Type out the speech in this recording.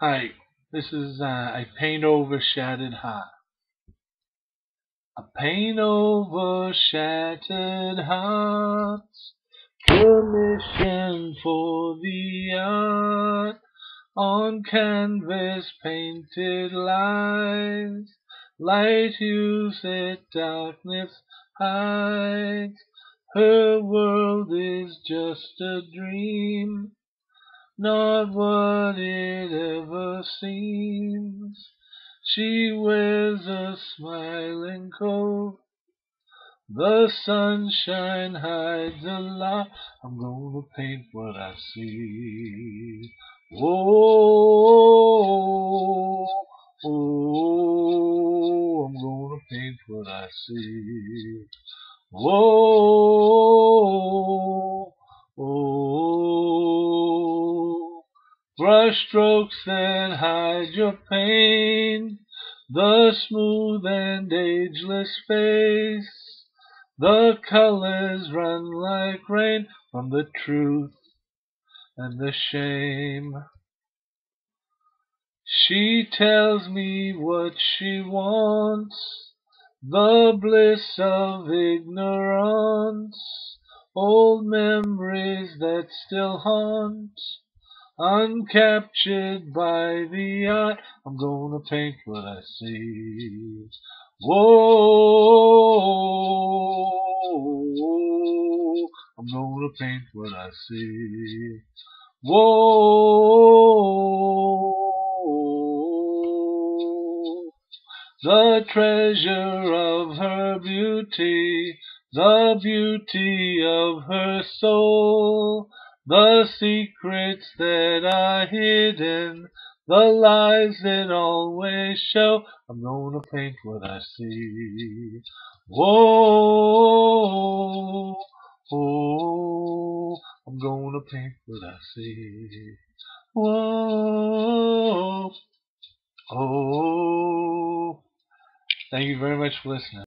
Hi, this is uh, I paint over shattered heart. I paint over shattered hearts, permission for the art on canvas painted lies, light hues that darkness hides. Her world is just a dream not what it ever seems. She wears a smiling coat. The sunshine hides a lot. I'm gonna paint what I see. Oh, oh, oh, I'm gonna paint what I see. Oh, Brush strokes that hide your pain, the smooth and ageless face. The colors run like rain from the truth and the shame. She tells me what she wants, the bliss of ignorance, old memories that still haunt uncaptured by the art. I'm gonna paint what I see. Whoa, I'm gonna paint what I see. Whoa, the treasure of her beauty, the beauty of her soul. The secrets that are hidden, the lies that always show. I'm gonna paint what I see. Whoa, oh, I'm gonna paint what I see. Whoa, oh. Thank you very much for listening.